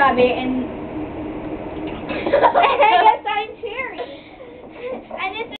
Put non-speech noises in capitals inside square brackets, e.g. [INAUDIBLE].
sabi and [LAUGHS]